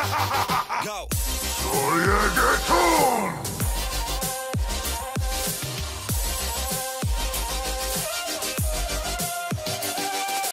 Go.